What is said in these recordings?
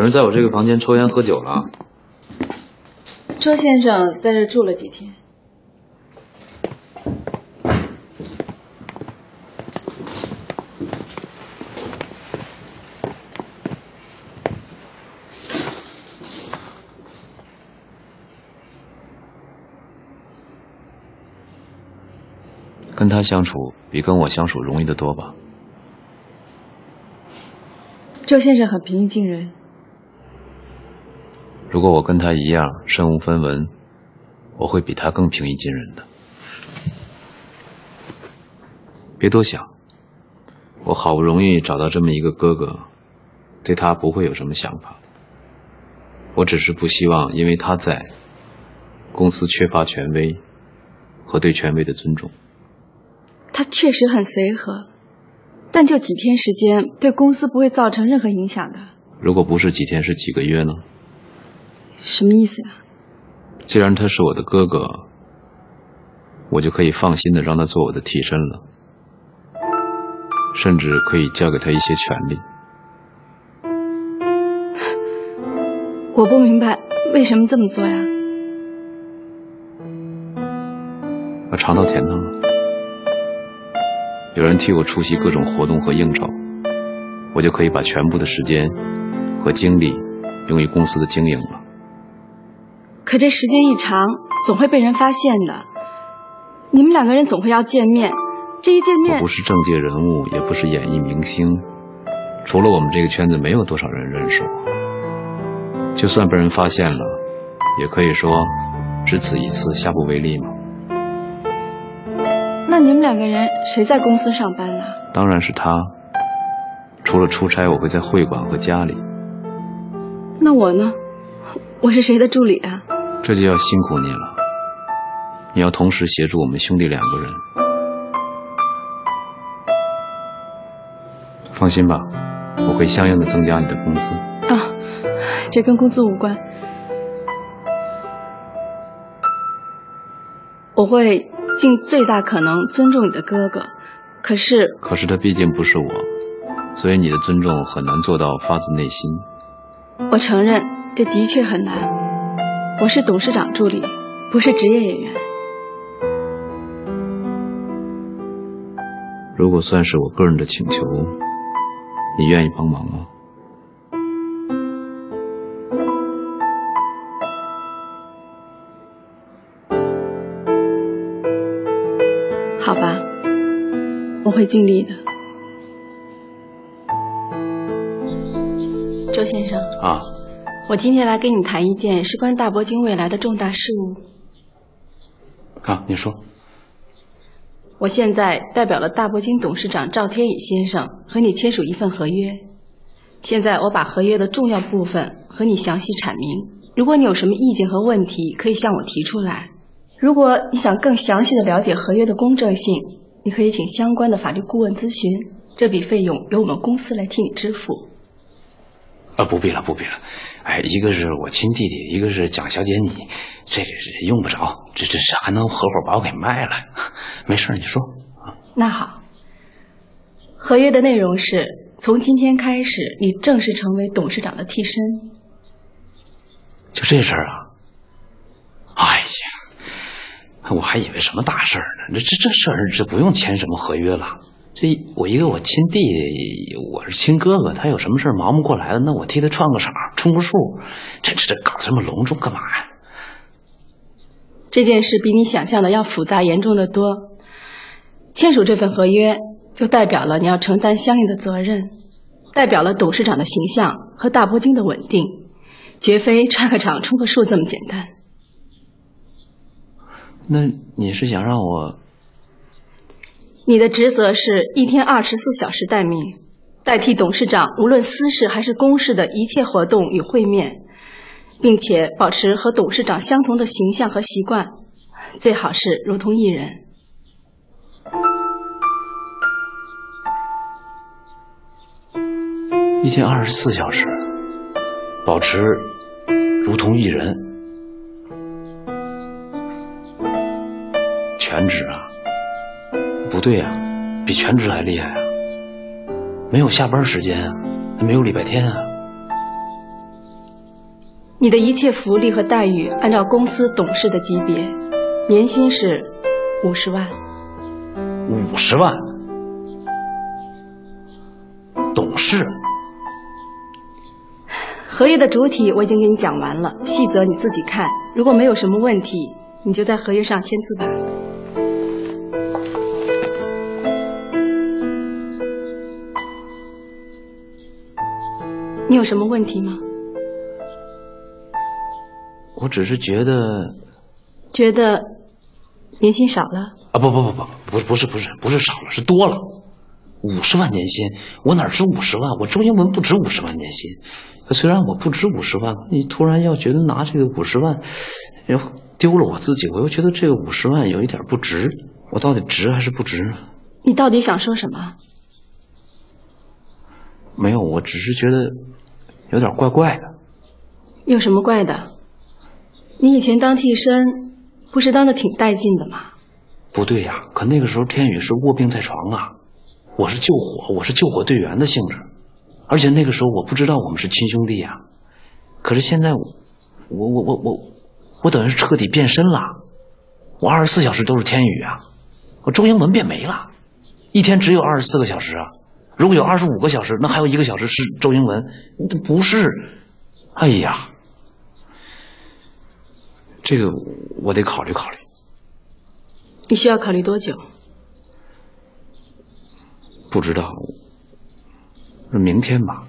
有人在我这个房间抽烟喝酒了。周先生在这住了几天？跟他相处比跟我相处容易的多吧？周先生很平易近人。如果我跟他一样身无分文，我会比他更平易近人的。别多想，我好不容易找到这么一个哥哥，对他不会有什么想法。我只是不希望因为他在，公司缺乏权威和对权威的尊重。他确实很随和，但就几天时间，对公司不会造成任何影响的。如果不是几天，是几个月呢？什么意思呀？既然他是我的哥哥，我就可以放心的让他做我的替身了，甚至可以交给他一些权利。我不明白为什么这么做呀？我尝到甜头了。有人替我出席各种活动和应酬，我就可以把全部的时间和精力用于公司的经营了。可这时间一长，总会被人发现的。你们两个人总会要见面，这一见面，我不是政界人物，也不是演艺明星，除了我们这个圈子，没有多少人认识我。就算被人发现了，也可以说只此一次，下不为例嘛。那你们两个人谁在公司上班呢？当然是他。除了出差，我会在会馆和家里。那我呢？我是谁的助理啊？这就要辛苦你了。你要同时协助我们兄弟两个人。放心吧，我会相应的增加你的工资。啊，这跟工资无关。我会。尽最大可能尊重你的哥哥，可是可是他毕竟不是我，所以你的尊重很难做到发自内心。我承认这的确很难。我是董事长助理，不是职业演员。如果算是我个人的请求，你愿意帮忙吗？好吧，我会尽力的。周先生啊，我今天来跟你谈一件事关大铂金未来的重大事务。啊，你说。我现在代表了大铂金董事长赵天宇先生和你签署一份合约。现在我把合约的重要部分和你详细阐明。如果你有什么意见和问题，可以向我提出来。如果你想更详细的了解合约的公正性，你可以请相关的法律顾问咨询，这笔费用由我们公司来替你支付。啊，不必了，不必了。哎，一个是我亲弟弟，一个是蒋小姐你，这个是用不着，这这是还能合伙把我给卖了。没事，你说啊。那好，合约的内容是从今天开始，你正式成为董事长的替身。就这事儿啊？哎呀！我还以为什么大事儿呢？这这这事儿这不用签什么合约了。这我一个我亲弟，我是亲哥哥，他有什么事忙不过来的，那我替他串个场，充个数。这这这搞这么隆重干嘛呀？这件事比你想象的要复杂严重的多。签署这份合约，就代表了你要承担相应的责任，代表了董事长的形象和大波金的稳定，绝非串个场充个数这么简单。那你是想让我？你的职责是一天二十四小时待命，代替董事长，无论私事还是公事的一切活动与会面，并且保持和董事长相同的形象和习惯，最好是如同一人。一天二十四小时，保持如同一人。全职啊？不对呀，比全职还厉害啊！没有下班时间啊，没有礼拜天啊！你的一切福利和待遇按照公司董事的级别，年薪是五十万。五十万，董事。合约的主体我已经给你讲完了，细则你自己看。如果没有什么问题，你就在合约上签字吧。你有什么问题吗？我只是觉得，觉得年薪少了啊！不不不不，不是不是不是不是少了，是多了。五十万年薪，我哪值五十万？我周英文不值五十万年薪。虽然我不值五十万，你突然要觉得拿这个五十万，又丢了我自己，我又觉得这个五十万有一点不值。我到底值还是不值？你到底想说什么？没有，我只是觉得有点怪怪的。有什么怪的？你以前当替身，不是当的挺带劲的吗？不对呀，可那个时候天宇是卧病在床啊，我是救火，我是救火队员的性质，而且那个时候我不知道我们是亲兄弟呀。可是现在，我我我我我我等于是彻底变身了，我二十四小时都是天宇啊，我周英文变没了，一天只有二十四个小时啊，如果有二十五个小时，那还有一个小时是周英文，不是？哎呀！这个我得考虑考虑。你需要考虑多久？不知道，明天吧。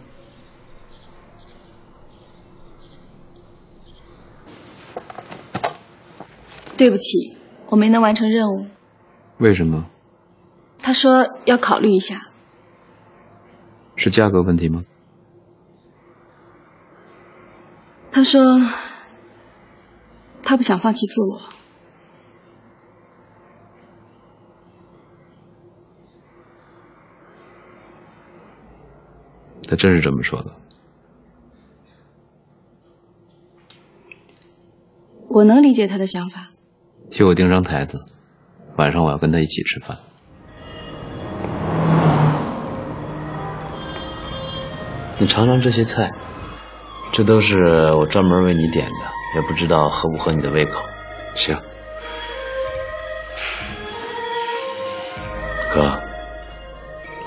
对不起，我没能完成任务。为什么？他说要考虑一下。是价格问题吗？他说。他不想放弃自我，他真是这么说的。我能理解他的想法。替我订张台子，晚上我要跟他一起吃饭。你尝尝这些菜，这都是我专门为你点的。也不知道合不合你的胃口。行，哥，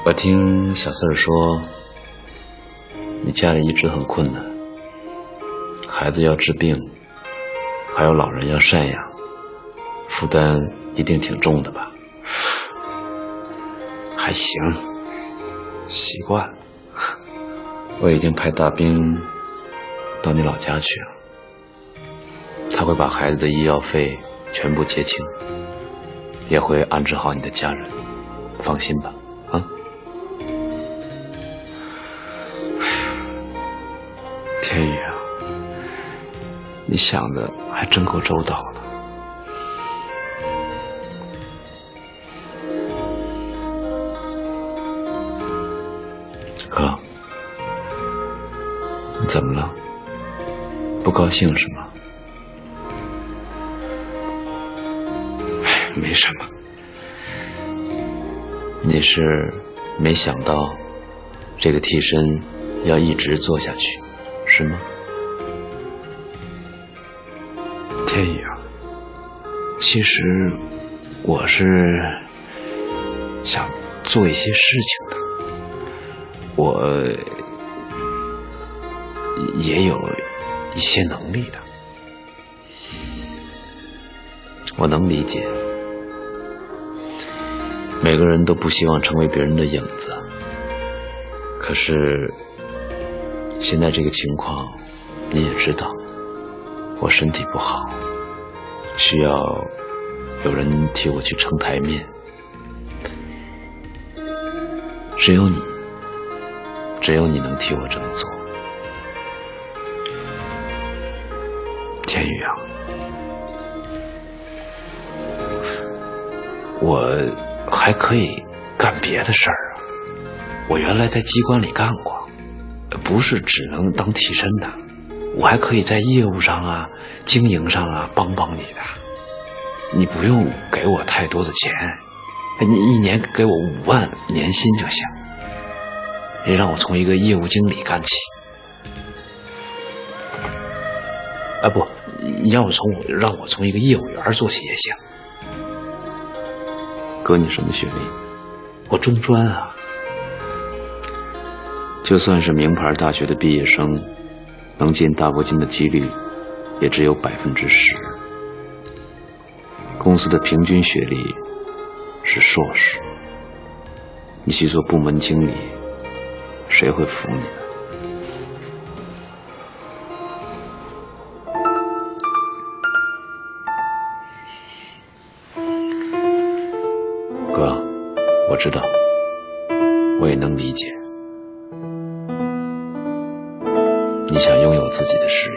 我听小四儿说，你家里一直很困难，孩子要治病，还有老人要赡养，负担一定挺重的吧？还行，习惯了。我已经派大兵到你老家去了。他会把孩子的医药费全部结清，也会安置好你的家人，放心吧，啊！天宇啊，你想的还真够周到怎么了？不高兴是吗？没什么，你是没想到这个替身要一直做下去，是吗？天宇啊，其实我是想做一些事情的，我也有一些能力的，我能理解。每个人都不希望成为别人的影子，可是现在这个情况你也知道，我身体不好，需要有人替我去撑台面，只有你，只有你能替我这么做，我。还可以干别的事儿啊！我原来在机关里干过，不是只能当替身的，我还可以在业务上啊、经营上啊帮帮你的。你不用给我太多的钱，你一年给我五万年薪就行。你让我从一个业务经理干起。啊，不，你让我从让我从一个业务员做起也行。哥，你什么学历？我中专啊。就算是名牌大学的毕业生，能进大铂金的几率也只有百分之十。公司的平均学历是硕士。你去做部门经理，谁会服你呢？我知道，我也能理解。你想拥有自己的事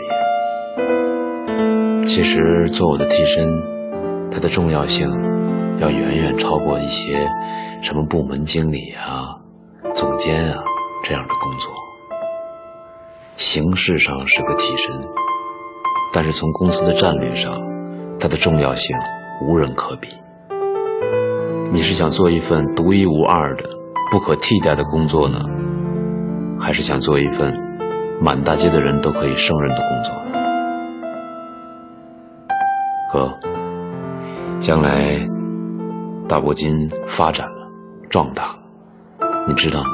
业，其实做我的替身，它的重要性要远远超过一些什么部门经理啊、总监啊这样的工作。形式上是个替身，但是从公司的战略上，它的重要性无人可比。你是想做一份独一无二的、不可替代的工作呢，还是想做一份？满大街的人都可以胜任的工作，哥，将来大铂金发展了、壮大了，你知道吗？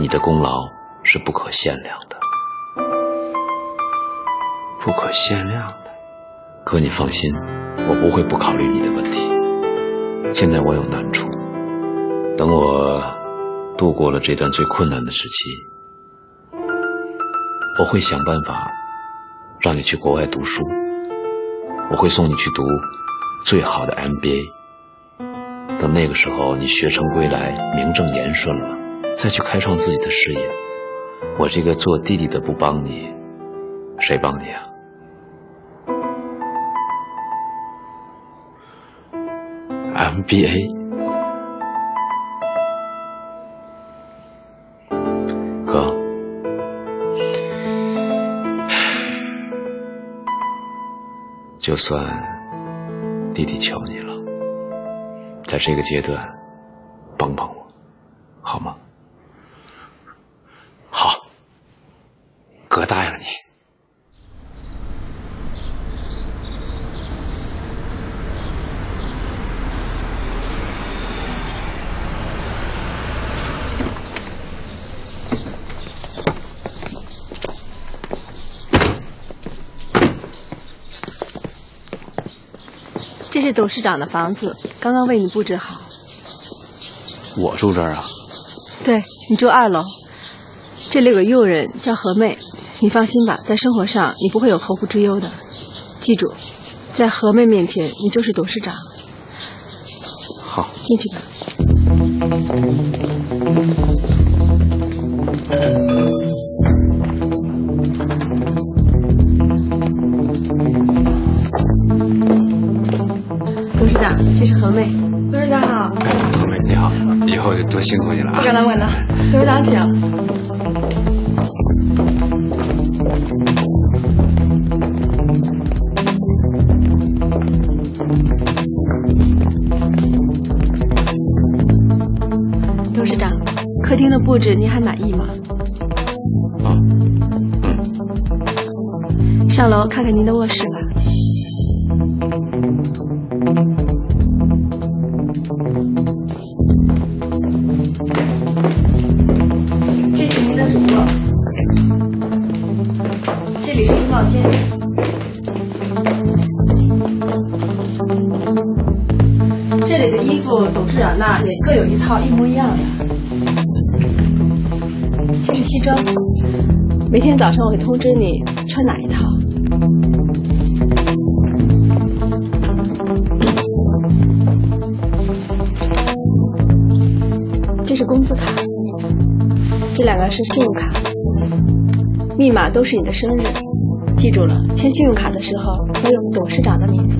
你的功劳是不可限量的，不可限量的。哥，你放心，我不会不考虑你的问题。现在我有难处，等我度过了这段最困难的时期。我会想办法让你去国外读书，我会送你去读最好的 MBA。等那个时候你学成归来，名正言顺了，再去开创自己的事业。我这个做弟弟的不帮你，谁帮你啊？MBA 哥。就算弟弟求你了，在这个阶段帮帮我，好吗？好，哥答应你。这是董事长的房子，刚刚为你布置好。我住这儿啊？对，你住二楼。这里有个佣人叫何妹，你放心吧，在生活上你不会有后顾之忧的。记住，在何妹面前，你就是董事长。好，进去吧。是何妹，董事长好。何妹你好，以后就多辛苦你了啊！不敢当，不敢当。董事长请。董事长，客厅的布置您还满意吗？啊，嗯。上楼看看您的卧室吧。做董事长那也各有一套一模一样的。这是西装，每天早上我会通知你穿哪一套。这是工资卡，这两个是信用卡，密码都是你的生日，记住了，签信用卡的时候要用董事长的名字。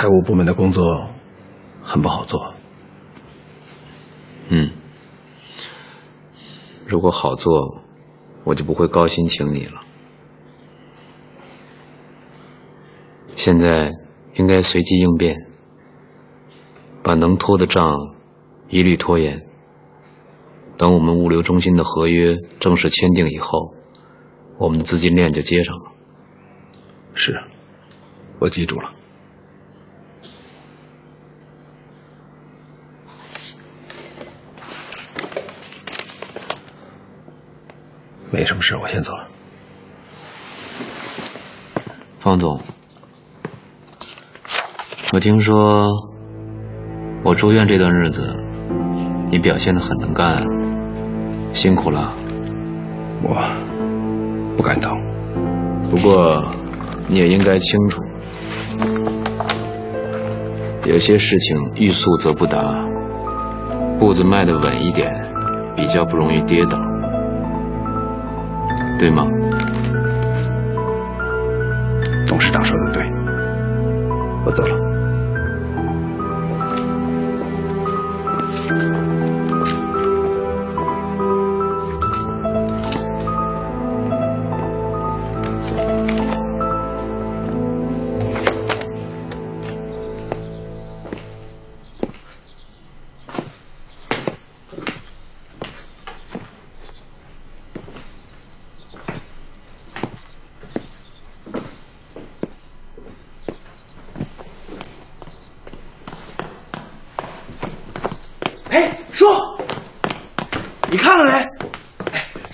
财务部门的工作很不好做。嗯，如果好做，我就不会高薪请你了。现在应该随机应变，把能拖的账一律拖延。等我们物流中心的合约正式签订以后，我们的资金链就接上了。是，我记住了。没什么事，我先走了。方总，我听说我住院这段日子，你表现的很能干，辛苦了。我不敢当。不过你也应该清楚，有些事情欲速则不达，步子迈得稳一点，比较不容易跌倒，对吗？董事长说的对，我走了。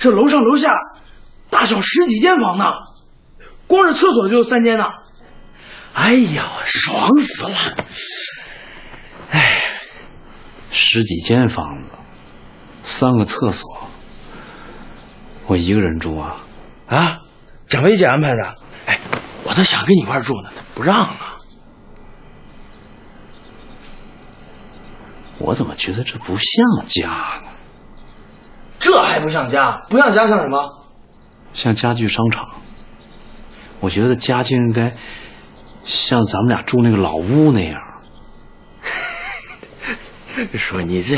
这楼上楼下，大小十几间房呢，光是厕所就有三间呢。哎呀，爽死了！哎，十几间房子，三个厕所，我一个人住啊。啊，蒋薇姐安排的。哎，我都想跟你一块住呢，她不让啊。我怎么觉得这不像家呢？这还不像家？不像家像什么？像家具商场。我觉得家就应该像咱们俩住那个老屋那样。说你这，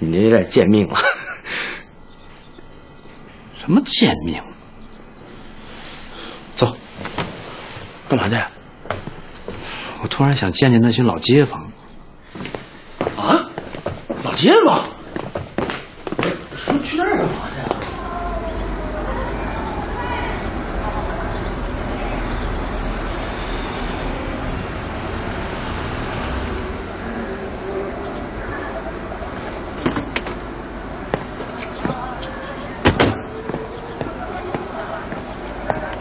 你这有点贱命了。什么贱命？走，干嘛去？我突然想见见那群老街坊。啊，老街坊？说去那儿干嘛呀？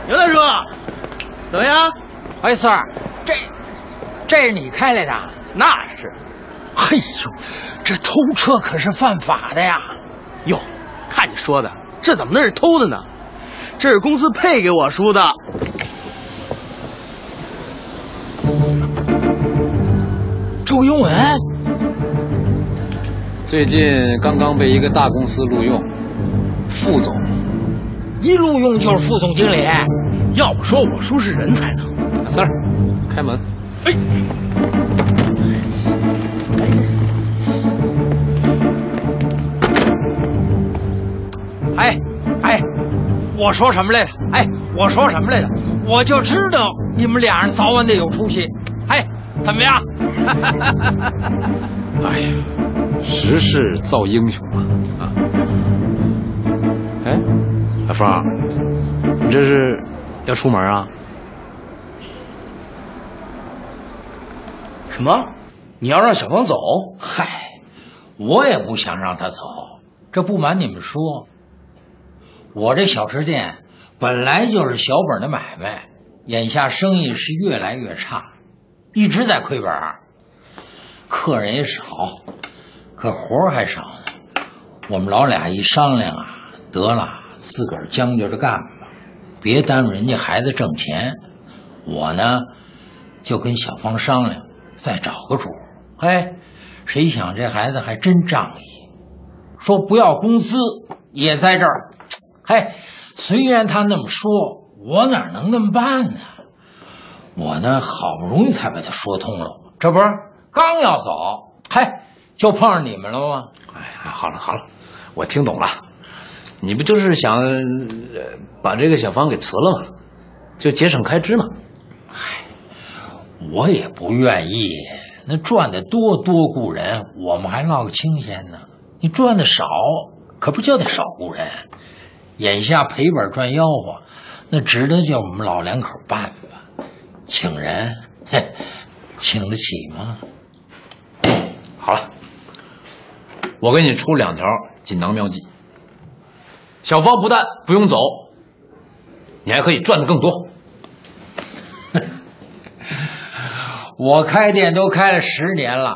刘大叔，怎么样？哎，四儿，这这是你开来的？那是。嘿呦，这偷车可是犯法的呀！哟，看你说的，这怎么能是偷的呢？这是公司配给我叔的。周英文，最近刚刚被一个大公司录用，副总。一录用就是副总经理。要不说我叔是人才呢。三儿，开门。哎。哎我说什么来着？哎，我说什么来着？我就知道你们俩人早晚得有出息。哎，怎么样？哎呀，时势造英雄嘛！啊，哎，小芳，你这是要出门啊？什么？你要让小芳走？嗨，我也不想让她走。这不瞒你们说，我这小吃店本来就是小本的买卖，眼下生意是越来越差，一直在亏本，客人也少，可活儿还少呢。我们老俩一商量啊，得了，自个儿将就着干吧，别耽误人家孩子挣钱。我呢，就跟小芳商量，再找个主。哎，谁想这孩子还真仗义，说不要工资也在这儿。嘿，虽然他那么说，我哪能那么办呢？我呢，好不容易才把他说通了，这不是刚要走，嘿，就碰上你们了吗？哎，好了好了，我听懂了，你不就是想呃把这个小芳给辞了吗？就节省开支嘛。哎我也不愿意，那赚的多多雇人，我们还落个清闲呢。你赚的少，可不就得少雇人。眼下赔本赚吆喝，那值得叫我们老两口办吧。请人，嘿，请得起吗？好了，我给你出两条锦囊妙计。小芳不但不用走，你还可以赚的更多。我开店都开了十年了，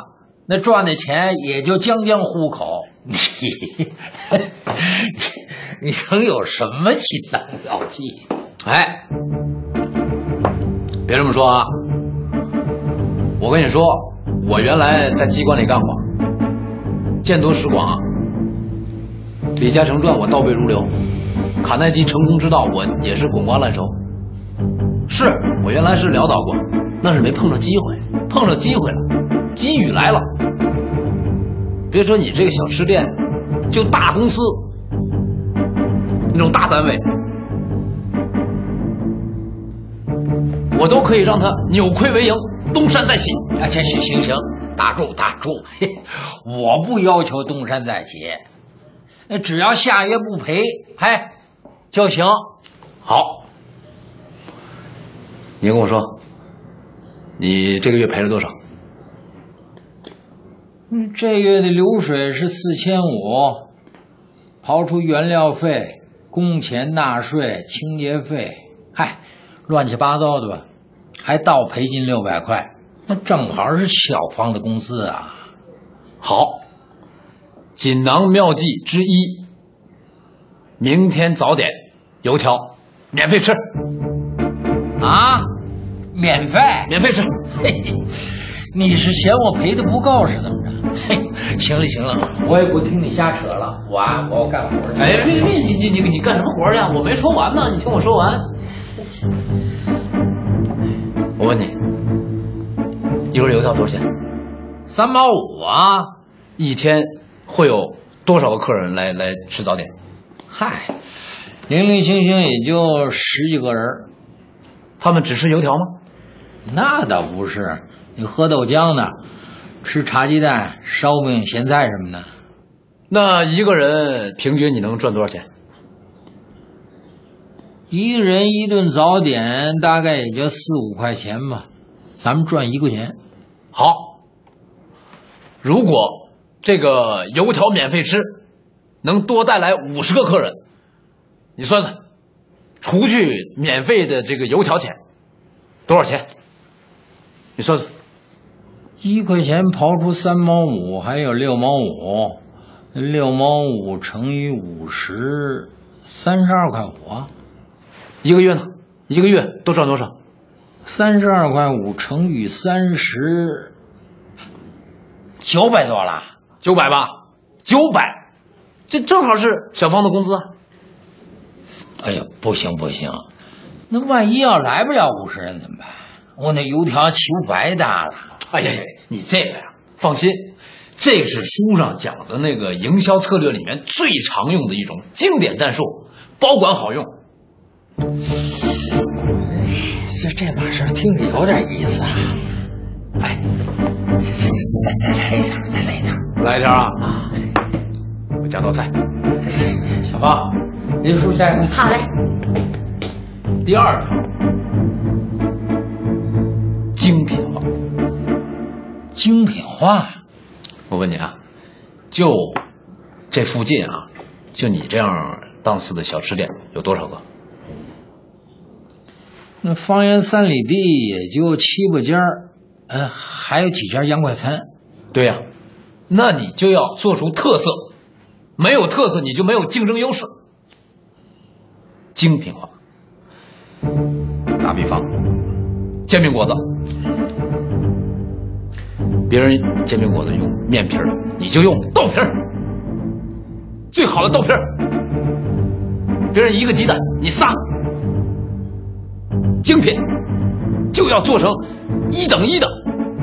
那赚的钱也就将将糊口。你，你能有什么锦囊妙计？哎，别这么说啊！我跟你说，我原来在机关里干过，见多识广啊。李嘉诚传我倒背如流，卡耐基成功之道我也是滚瓜烂熟。是我原来是潦倒过，那是没碰着机会，碰着机会了，机遇来了。别说你这个小吃店，就大公司那种大单位，我都可以让他扭亏为盈，东山再起。啊，行行行行，打住打住，我不要求东山再起，那只要下月不赔，哎，就行。好，你跟我说，你这个月赔了多少？嗯，这月的流水是四千五，刨出原料费、工钱、纳税、清洁费，嗨，乱七八糟的吧，还倒赔进六百块，那正好是小方的工资啊。好，锦囊妙计之一，明天早点油条免费吃，啊，免费？免费吃。嘿嘿，你是嫌我赔的不够是怎么着？嘿，行了行了，我也不听你瞎扯了，我啊，我要干活去。哎，别别，你你你你干什么活去？我没说完呢，你听我说完。我问你，一根油条多少钱？三毛五啊？一天会有多少个客人来来吃早点？嗨，零零星星也就十几个人他们只吃油条吗？那倒不是，你喝豆浆的，吃茶鸡蛋、烧饼、咸菜什么的。那一个人平均你能赚多少钱？一个人一顿早点大概也就四五块钱吧，咱们赚一块钱。好，如果这个油条免费吃，能多带来五十个客人，你算算，除去免费的这个油条钱，多少钱？你算算，一块钱刨出三毛五，还有六毛五，六毛五乘以五十，三十二块五啊。一个月呢？一个月多赚多少？三十二块五乘以三十，九百多了。九百吧，九百，这正好是小芳的工资啊。哎呀，不行不行，那万一要来不了五十人怎么办？我那油条岂不白搭了？哎呀，你这个呀，放心，这是书上讲的那个营销策略里面最常用的一种经典战术，保管好用。这这码事儿听着有点意思啊！哎，再再再再来一条，再来一条。来一条啊！我加道菜。小芳，林叔加油！好嘞，第二个，精品化。精品化，我问你啊，就这附近啊，就你这样档次的小吃店有多少个？那方圆三里地也就七八家儿，呃，还有几家洋快餐。对呀、那你就要做出特色，没有特色你就没有竞争优势。精品化，打比方，煎饼果子，别人煎饼果子用面皮儿，你就用豆皮儿，最好的豆皮儿。别人一个鸡蛋，你仨，精品就要做成一等一的、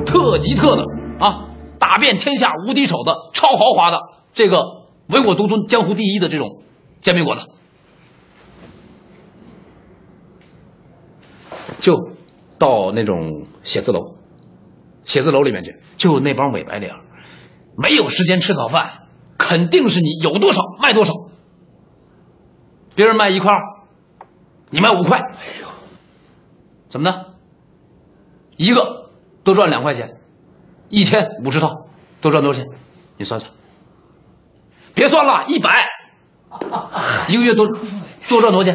特级特的啊，打遍天下无敌手的超豪华的这个唯我独尊、江湖第一的这种煎饼果子。就到那种写字楼，写字楼里面去，就那帮伪白领，没有时间吃早饭，肯定是你有多少卖多少。别人卖一块二，你卖五块，哎呦，怎么的？一个多赚两块钱，一天五十套，多赚多少钱？你算算。别算了，一百，一个月多多赚多少钱？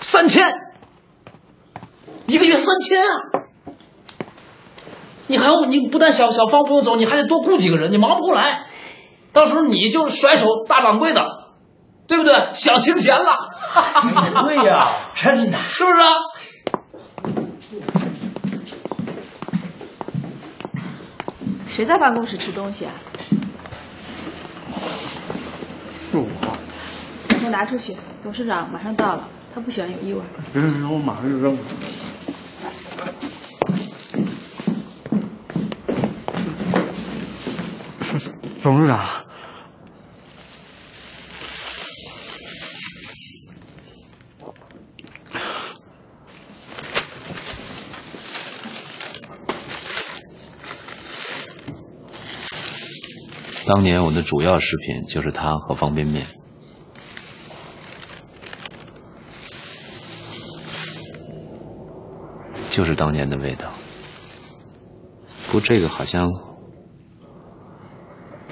三千，一个月三千啊！你还要你不但小小芳不用走，你还得多雇几个人，你忙不过来。到时候你就甩手大掌柜的，对不对？享清闲了。对呀，真的。是不是啊？谁在办公室吃东西啊？是我。把钱拿出去，董事长马上到了，他不喜欢有异味。嗯，我马上就扔。董事长，当年我的主要食品就是它和方便面。就是当年的味道，不过这个好像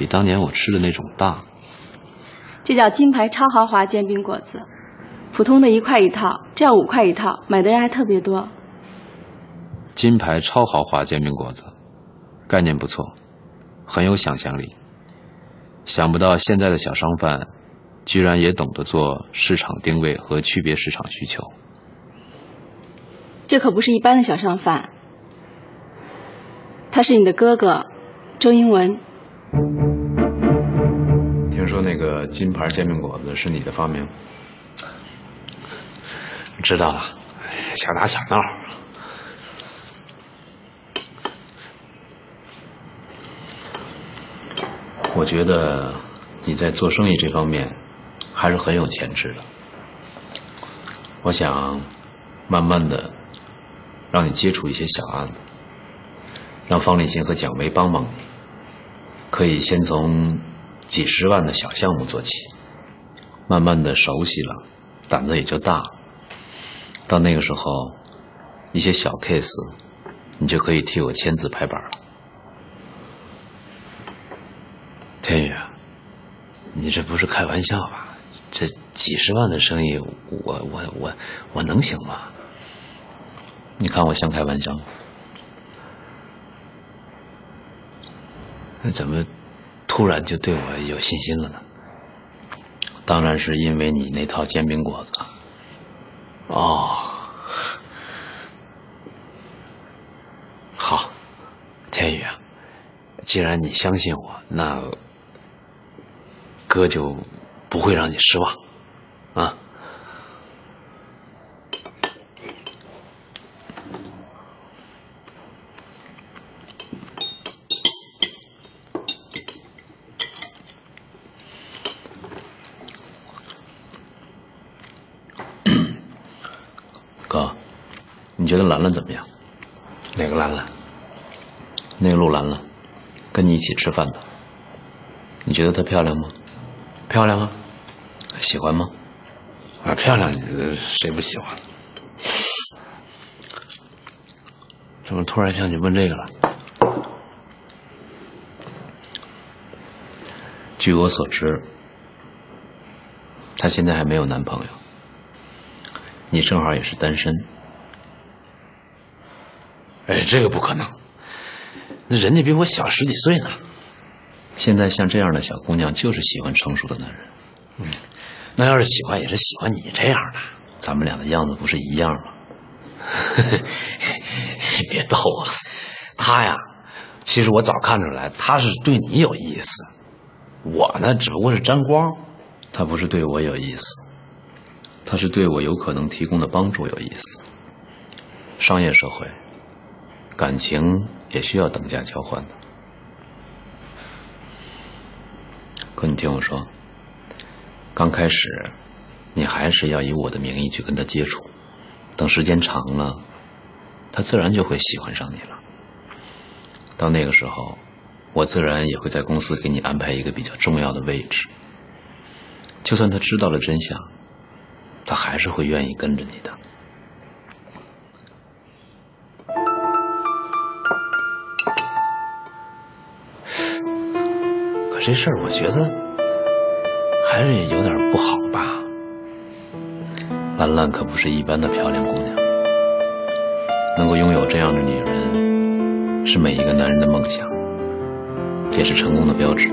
比当年我吃的那种大。这叫金牌超豪华煎饼果子，普通的一块一套，这样五块一套，买的人还特别多。金牌超豪华煎饼果子，概念不错，很有想象力。想不到现在的小商贩，居然也懂得做市场定位和区别市场需求。这可不是一般的小商贩，他是你的哥哥，周英文。听说那个金牌煎饼果子是你的发明？知道了，小打小闹。我觉得你在做生意这方面还是很有潜质的。我想慢慢的。让你接触一些小案子，让方立新和蒋维帮帮你。可以先从几十万的小项目做起，慢慢的熟悉了，胆子也就大了。到那个时候，一些小 case，你就可以替我签字拍板了。天宇，你这不是开玩笑吧？这几十万的生意，我我我我能行吗？你看我像开玩笑吗？那怎么突然就对我有信心了呢？当然是因为你那套煎饼果子。哦，好，天宇啊，既然你相信我，那哥就不会让你失望，啊。你觉得兰兰怎么样？哪个兰兰？那个陆兰兰，跟你一起吃饭的。你觉得她漂亮吗？漂亮啊。喜欢吗？啊，漂亮，谁不喜欢？怎么突然想起问这个了？据我所知，她现在还没有男朋友。你正好也是单身。哎，这个不可能，那人家比我小十几岁呢。现在像这样的小姑娘，就是喜欢成熟的男人。嗯，那要是喜欢，也是喜欢你这样的。咱们俩的样子不是一样吗？别逗我，他呀，其实我早看出来，他是对你有意思。我呢，只不过是沾光。他不是对我有意思，他是对我有可能提供的帮助有意思。商业社会。感情也需要等价交换的，可你听我说，刚开始，你还是要以我的名义去跟他接触，等时间长了，他自然就会喜欢上你了。到那个时候，我自然也会在公司给你安排一个比较重要的位置。就算他知道了真相，他还是会愿意跟着你的。这事儿，我觉得还是有点不好吧。兰兰可不是一般的漂亮姑娘，能够拥有这样的女人，是每一个男人的梦想，也是成功的标志。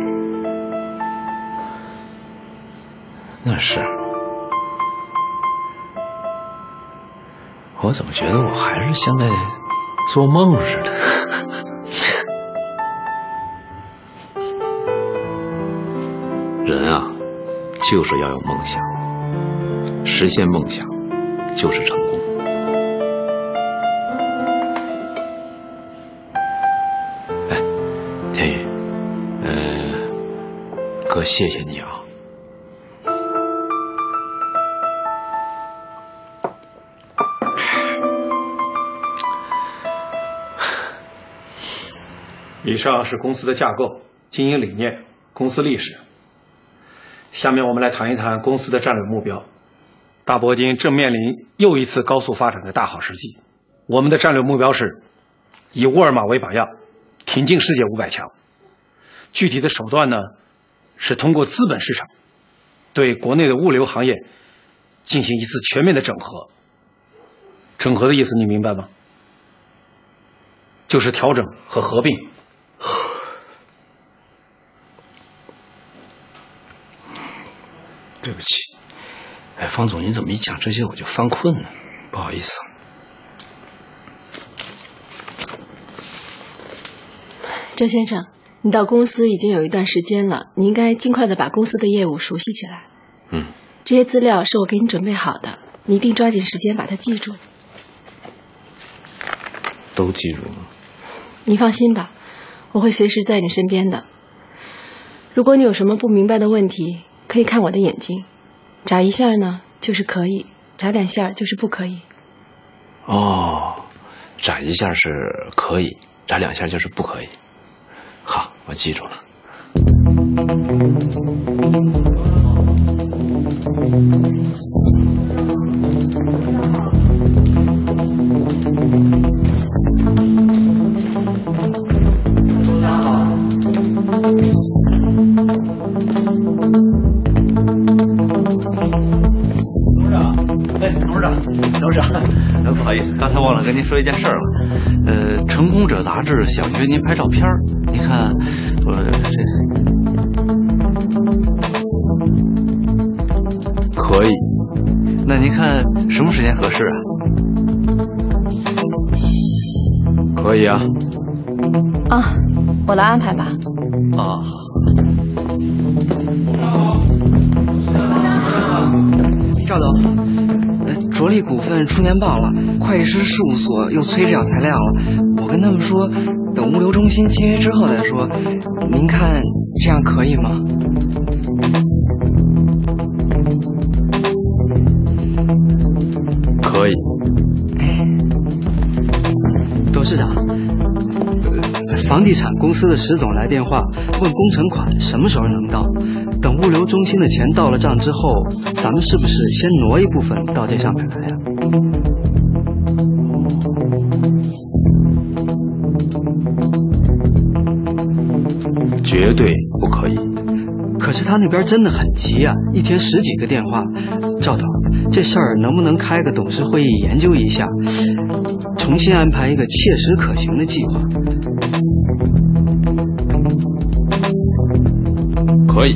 那是，我怎么觉得我还是像在做梦似的？就是要有梦想，实现梦想就是成功。哎，天宇，呃，哥谢谢你啊。以上是公司的架构、经营理念、公司历史。下面我们来谈一谈公司的战略目标。大铂金正面临又一次高速发展的大好时机。我们的战略目标是以沃尔玛为榜样，挺进世界五百强。具体的手段呢，是通过资本市场对国内的物流行业进行一次全面的整合。整合的意思你明白吗？就是调整和合并。对不起，哎，方总，你怎么一讲这些我就犯困呢？不好意思。周先生，你到公司已经有一段时间了，你应该尽快的把公司的业务熟悉起来。嗯，这些资料是我给你准备好的，你一定抓紧时间把它记住。都记住了。你放心吧，我会随时在你身边的。如果你有什么不明白的问题，可以看我的眼睛，眨一下呢就是可以，眨两下就是不可以。哦，眨一下是可以，眨两下就是不可以。好，我记住了。刚才忘了跟您说一件事儿了。呃，《成功者》杂志想约您拍照片儿，您看，我这可以。那您看什么时间合适啊？可以啊。啊，我来安排吧。啊。赵总，呃，卓力股份出年报了，会计师事务所又催着要材料了。我跟他们说，等物流中心签约之后再说。您看这样可以吗？可以。董事长，呃，房地产公司的石总来电话，问工程款什么时候能到。等物流中心的钱到了账之后，咱们是不是先挪一部分到这上面来呀？绝对不可以。可是他那边真的很急啊，一天十几个电话。赵总，这事儿能不能开个董事会议研究一下，重新安排一个切实可行的计划？可以。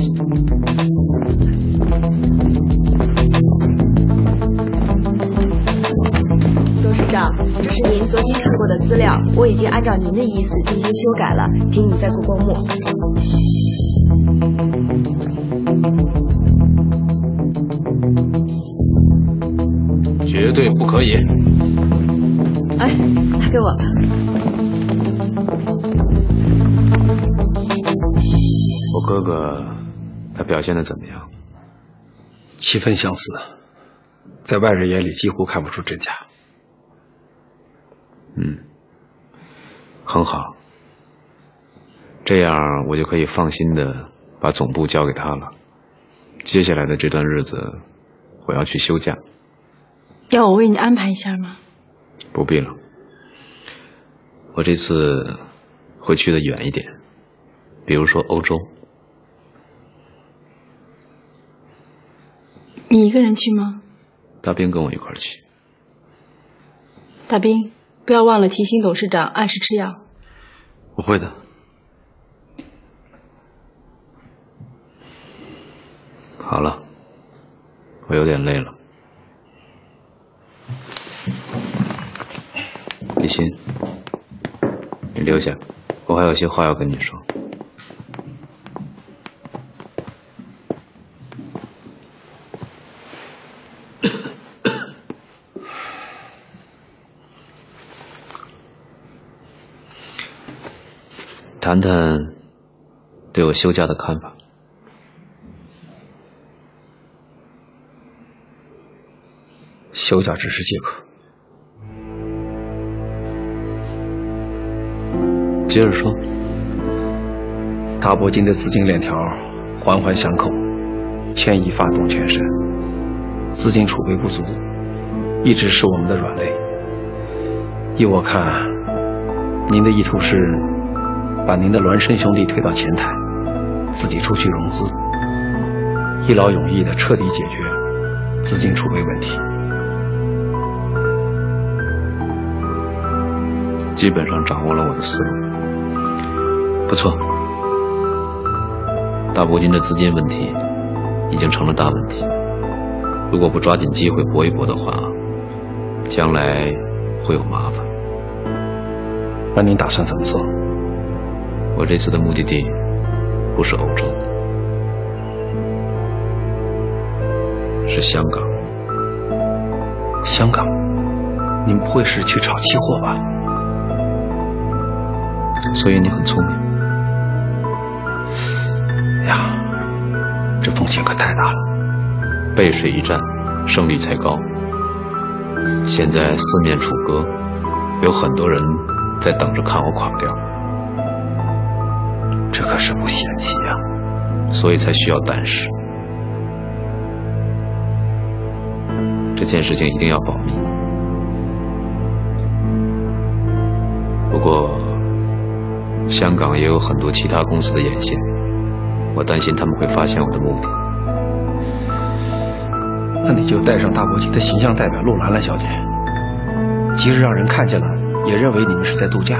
董事长，这是您昨天看过的资料，我已经按照您的意思进行修改了，请你再过过目。现的怎么样？七分相似，在外人眼里几乎看不出真假。嗯，很好。这样我就可以放心的把总部交给他了。接下来的这段日子，我要去休假。要我为你安排一下吗？不必了，我这次会去的远一点，比如说欧洲。你一个人去吗？大兵跟我一块儿去。大兵，不要忘了提醒董事长按时吃药。我会的。好了，我有点累了。李欣，你留下，我还有些话要跟你说。谈谈对我休假的看法。休假只是借口。接着说，大铂金的资金链条环环相扣，牵一发动全身，资金储备不足，一直是我们的软肋。依我看，您的意图是把您的孪生兄弟推到前台，自己出去融资，一劳永逸的彻底解决资金储备问题。基本上掌握了我的思路，不错。大伯金的资金问题已经成了大问题，如果不抓紧机会搏一搏的话，将来会有麻烦。那您打算怎么做？我这次的目的地不是欧洲，是香港。香港？您不会是去炒期货吧？所以你很聪明。呀，这风险可太大了。背水一战，胜率才高。现在四面楚歌，有很多人在等着看我垮掉。这可是不嫌弃呀，所以才需要胆识。这件事情一定要保密。不过。香港也有很多其他公司的眼线，我担心他们会发现我的目的。那你就带上大国际的形象代表陆兰兰小姐，即使让人看见了，也认为你们是在度假。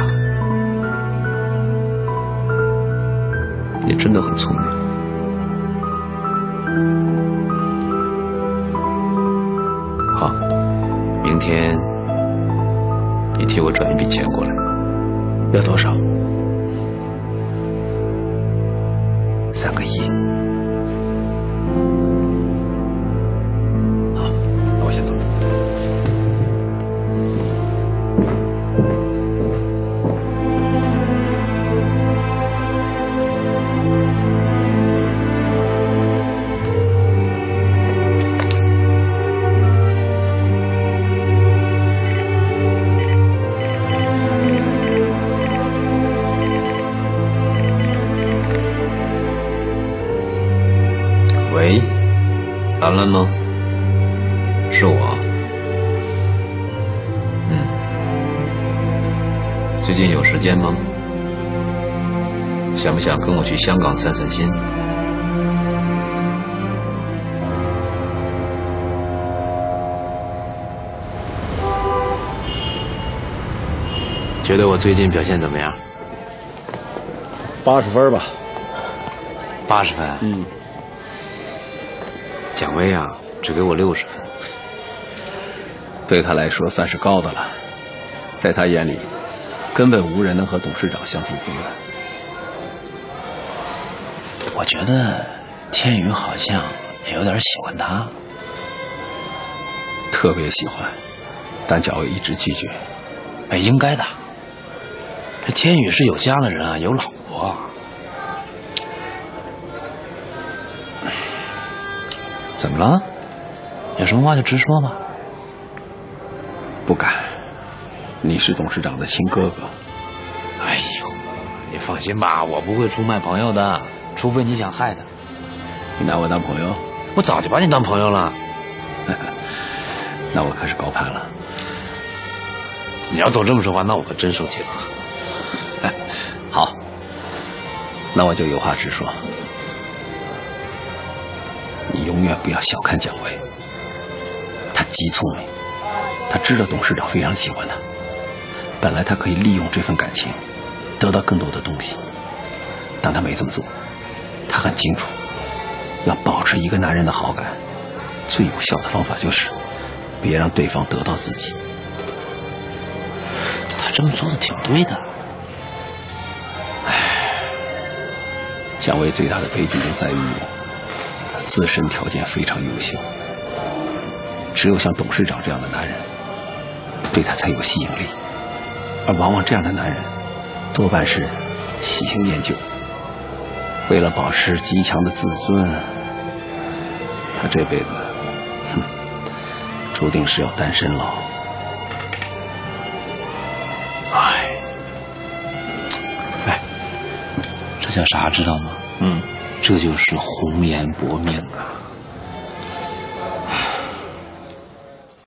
你真的很聪明。好，明天你替我转一笔钱过来，要多少？三个亿。喂，兰兰吗？是我。嗯，最近有时间吗？想不想跟我去香港散散心？觉得我最近表现怎么样？八十分吧。八十分。嗯。蒋威啊，只给我六十分，对他来说算是高的了。在他眼里，根本无人能和董事长相提并论。我觉得天宇好像也有点喜欢他，特别喜欢，但蒋威一直拒绝。哎，应该的。这天宇是有家的人啊，有老婆。怎么了？有什么话就直说吧。不敢，你是董事长的亲哥哥。哎呦，你放心吧，我不会出卖朋友的，除非你想害他。你拿我当朋友？我早就把你当朋友了。那我可是高攀了。你要总这么说话，那我可真生气了。好，那我就有话直说。你永远不要小看蒋薇，他极聪明，他知道董事长非常喜欢他。本来他可以利用这份感情，得到更多的东西，但他没这么做。他很清楚，要保持一个男人的好感，最有效的方法就是别让对方得到自己。他这么做的挺对的。蒋薇最大的悲剧就在于，自身条件非常优秀，只有像董事长这样的男人，对他才有吸引力。而往往这样的男人，多半是喜新厌旧。为了保持极强的自尊，他这辈子，哼，注定是要单身了。哎，哎，这叫啥？知道吗？嗯，这就是红颜薄命啊。